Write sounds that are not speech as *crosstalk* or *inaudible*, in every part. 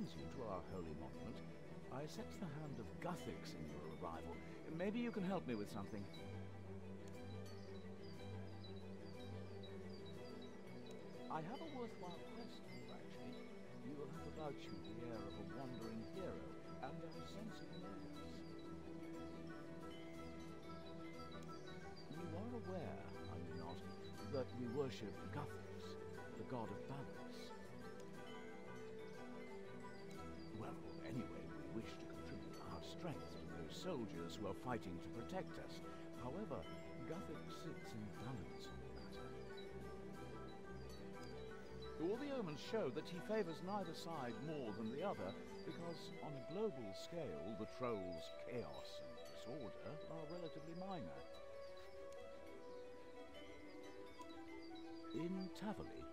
brings you to our holy monument, I sense the hand of Guthix in your arrival. Maybe you can help me with something. I have a worthwhile quest actually. You have about you the air of a wandering hero, and a sense of purpose. You are aware, are you not, that we worship Guthix, the god of balance. Well, anyway, we wish to contribute our strength to those soldiers who are fighting to protect us. However, Guthix sits in balance on the matter. All the omens show that he favors neither side more than the other, because on a global scale, the trolls' chaos and disorder are relatively minor. In Taverley,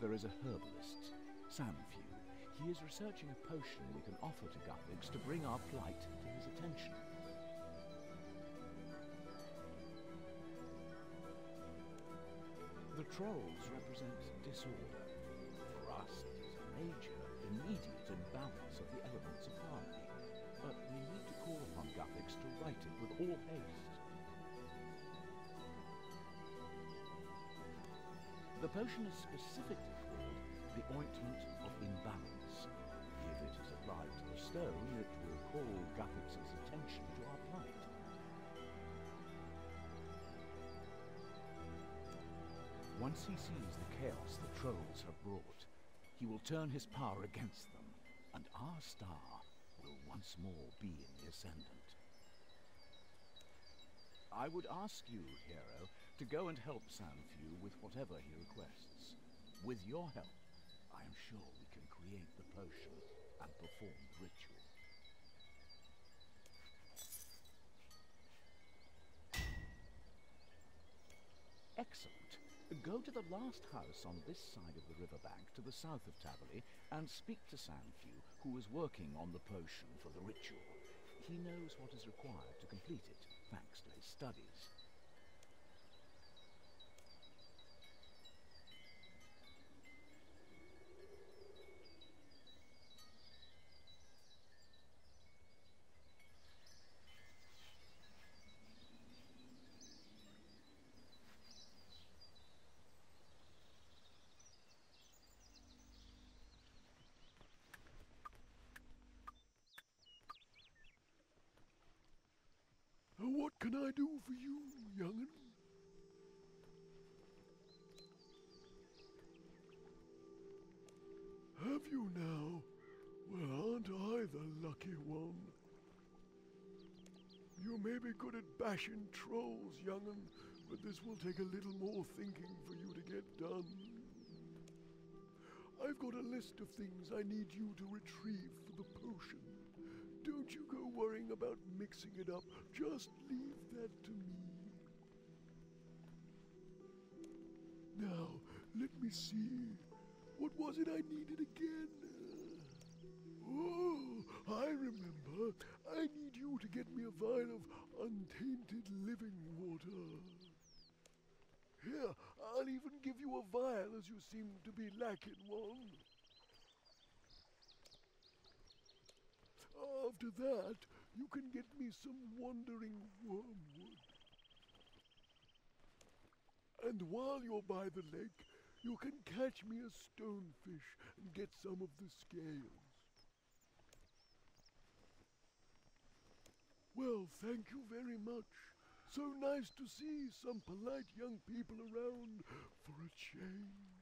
there is a herbalist, Sanfew. He is researching a potion we can offer to Guthix to bring our plight to his attention. The trolls represent disorder. Rust is a major, immediate imbalance of the elements of harmony. But we need to call upon Guthix to right it with all haste. The potion is specifically called the Ointment of Imbalance. To the stone, it will call Guthix's attention to our plight. Once he sees the chaos the trolls have brought, he will turn his power against them, and our star will once more be in the ascendant. I would ask you, hero, to go and help Sanfew with whatever he requests. With your help, I am sure we can create the potion and perform the ritual. Excellent. Go to the last house on this side of the riverbank to the south of Taverley and speak to Sanfew, who is working on the potion for the ritual. He knows what is required to complete it, thanks to his studies. What can I do for you, young'un? Have you now? Well, aren't I the lucky one? You may be good at bashing trolls, young'un, but this will take a little more thinking for you to get done. I've got a list of things I need you to retrieve for the potion. Don't you go worrying about mixing it up. Just leave that to me. Now, let me see. What was it I needed again? Oh, I remember. I need you to get me a vial of untainted living water. Here, I'll even give you a vial as you seem to be lacking one. After that, you can get me some wandering wormwood. And while you're by the lake, you can catch me a stonefish and get some of the scales. Well, thank you very much. So nice to see some polite young people around for a change.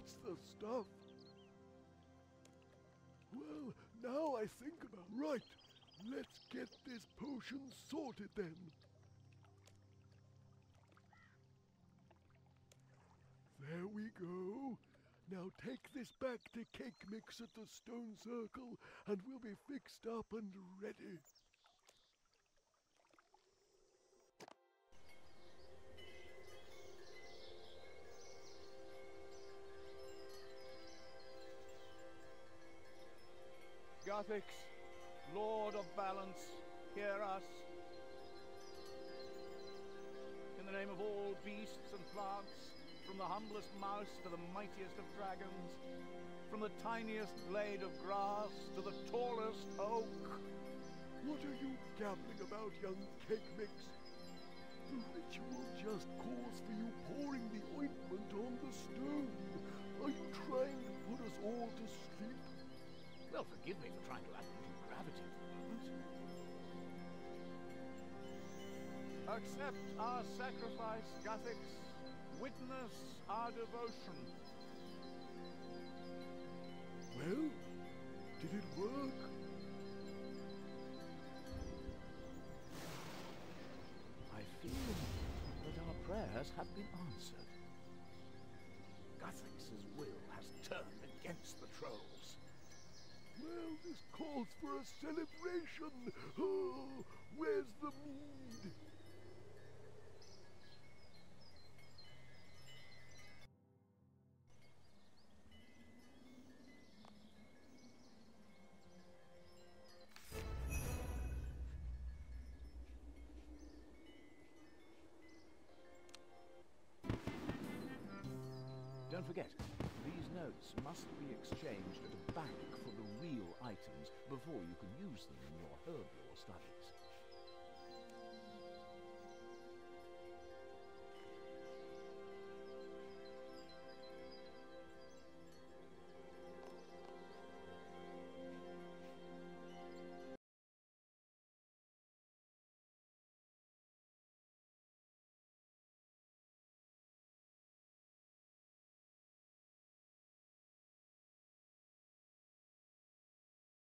that's the stuff. Well, now I think about right. Let's get this potion sorted then. There we go. Now take this back to Kaqemeex at the Stone Circle and we'll be fixed up and ready. Lord of Balance, hear us. In the name of all beasts and plants, from the humblest mouse to the mightiest of dragons, from the tiniest blade of grass to the tallest oak. What are you gabbling about, young Kaqemeex? The ritual just calls for you pouring the ointment on the stone. Are you trying to put us all to sleep? Well, forgive me for trying to add a gravity for the moment. Accept our sacrifice, Guthix. Witness our devotion. Calls for a celebration. Oh, *gasps* where's the mead? Don't forget, these notes must be exchanged at a bank before you can use them in your Herblore study.